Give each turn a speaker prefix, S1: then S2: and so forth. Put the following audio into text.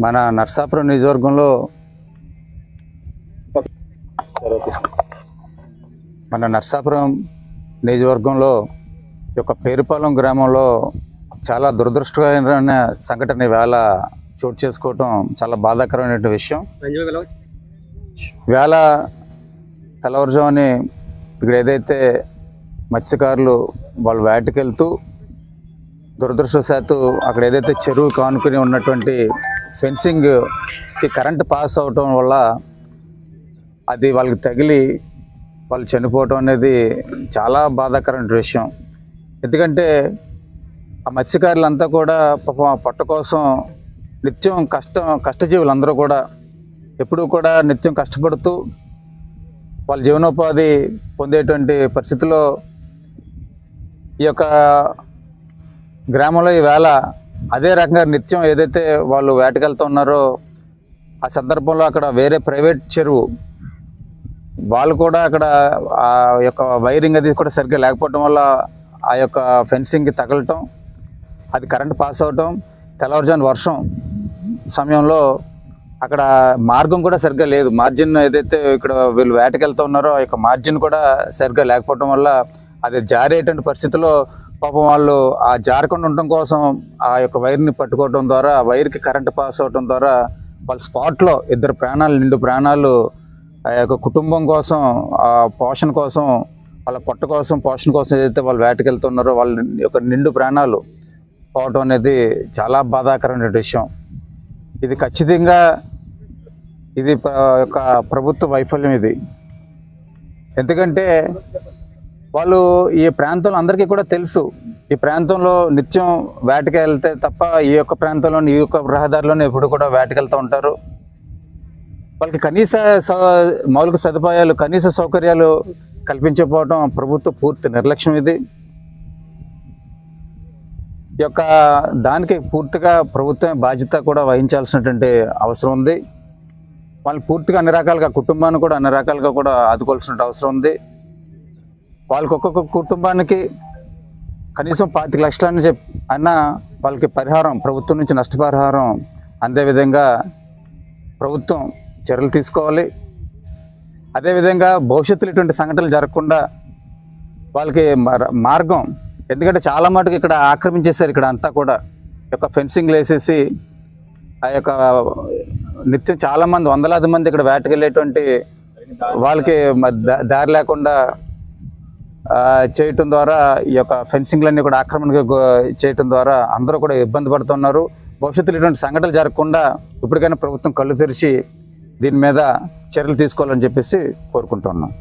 S1: మన నర్సాపురం నియోజకవర్గంలో మన నర్సాపురం నియోజకవర్గంలో యొక్క పేరుపాలెం గ్రామంలో చాలా దురదృష్టకరమైన సంఘటన వేళ చోటు చేసుకోవటం చాలా బాధాకరమైన విషయం. వేళ తెల్లవారుజాముని ఇక్కడ ఏదైతే మత్స్యకారులు వాళ్ళు వేటకెళ్తూ దురదృష్టవశాత్తు అక్కడ ఏదైతే చెరువు కానుకొని ఉన్నటువంటి ఫెన్సింగ్కి కరెంట్ పాస్ అవటం వల్ల అది వాళ్ళకి తగిలి వాళ్ళు చనిపోవటం అనేది చాలా బాధాకరమైన విషయం. ఎందుకంటే ఆ మత్స్యకారులంతా కూడా పాపం పొట్ట కోసం నిత్యం కష్టం కష్టజీవులు అందరూ కూడా ఎప్పుడూ కూడా నిత్యం కష్టపడుతూ వాళ్ళ జీవనోపాధి పొందేటువంటి పరిస్థితిలో ఈ యొక్క గ్రామంలో ఈవేళ అదే రకంగా నిత్యం ఏదైతే వాళ్ళు వేటకెళ్తూ ఉన్నారో ఆ సందర్భంలో అక్కడ వేరే ప్రైవేట్ చెరువు వాళ్ళు కూడా అక్కడ ఆ యొక్క వైరింగ్ అది కూడా సరిగ్గా లేకపోవడం వల్ల ఆ యొక్క ఫెన్సింగ్కి తగలటం అది కరెంట్ పాస్ అవటం తెల్లవారుజాను వర్షం సమయంలో అక్కడ మార్గం కూడా సరిగ్గా లేదు. మార్జిన్ ఏదైతే ఇక్కడ వీళ్ళు వేటకెళ్తూ ఉన్నారో ఆ యొక్క మార్జిన్ కూడా సరిగ్గా లేకపోవడం వల్ల అది జారేటువంటి పరిస్థితిలో పాపం వాళ్ళు ఆ జారకుండా ఉండటం కోసం ఆ యొక్క వైర్ని పట్టుకోవడం ద్వారా ఆ వైర్కి కరెంట్ పాస్ అవడం ద్వారా వాళ్ళ స్పాట్లో ఇద్దరు ప్రాణాలు నిండు ప్రాణాలు ఆ యొక్క కుటుంబం కోసం ఆ పోషణ కోసం వాళ్ళ పొట్ట కోసం పోషణ కోసం ఏదైతే వాళ్ళు వేటకెళ్తున్నారో వాళ్ళ యొక్క నిండు ప్రాణాలు పోవటం అనేది చాలా బాధాకరమైన విషయం. ఇది ఖచ్చితంగా ఇది ఒక యొక్క ప్రభుత్వ వైఫల్యం ఇది. ఎందుకంటే వాళ్ళు ఈ ప్రాంతంలో అందరికీ కూడా తెలుసు. ఈ ప్రాంతంలో నిత్యం వేటకి వెళ్తే తప్ప ఈ యొక్క ప్రాంతంలో ఈ యొక్క రహదారిలోనే ఎప్పుడు కూడా వేటకెళ్తూ ఉంటారు. వాళ్ళకి కనీస మౌలిక సదుపాయాలు కనీస సౌకర్యాలు కల్పించకపోవడం ప్రభుత్వ పూర్తి నిర్లక్ష్యం ఇది. ఈ యొక్క దానికి పూర్తిగా ప్రభుత్వం బాధ్యత కూడా వహించాల్సినటువంటి అవసరం ఉంది. వాళ్ళు పూర్తిగా అన్ని రకాలుగా కుటుంబాన్ని కూడా అన్ని రకాలుగా కూడా ఆదుకోవాల్సిన అవసరం ఉంది. వాళ్ళకి ఒక్కొక్క కుటుంబానికి కనీసం పాతిక లక్షలని చెప్పి అన్నా వాళ్ళకి పరిహారం ప్రభుత్వం నుంచి నష్టపరిహారం అందే విధంగా ప్రభుత్వం చర్యలు తీసుకోవాలి. అదేవిధంగా భవిష్యత్తులో ఇటువంటి సంఘటనలు జరగకుండా వాళ్ళకి మార్గం. ఎందుకంటే చాలా మటుకు ఇక్కడ ఆక్రమించేశారు ఇక్కడ అంతా కూడా. యొక్క ఫెన్సింగ్లు వేసేసి ఆ యొక్క నిత్యం చాలామంది వందలాది మంది ఇక్కడ వేటకెళ్ళేటువంటి వాళ్ళకి దారి లేకుండా చేయటం ద్వారా ఈ యొక్క ఫెన్సింగ్లన్నీ కూడా ఆక్రమణగా చేయటం ద్వారా అందరూ కూడా ఇబ్బంది పడుతున్నారు. భవిష్యత్తులో ఇటువంటి సంఘటనలు జరగకుండా ఇప్పటికైనా ప్రభుత్వం కళ్ళు తెరిచి దీని మీద చర్యలు తీసుకోవాలని చెప్పేసి కోరుకుంటున్నాం.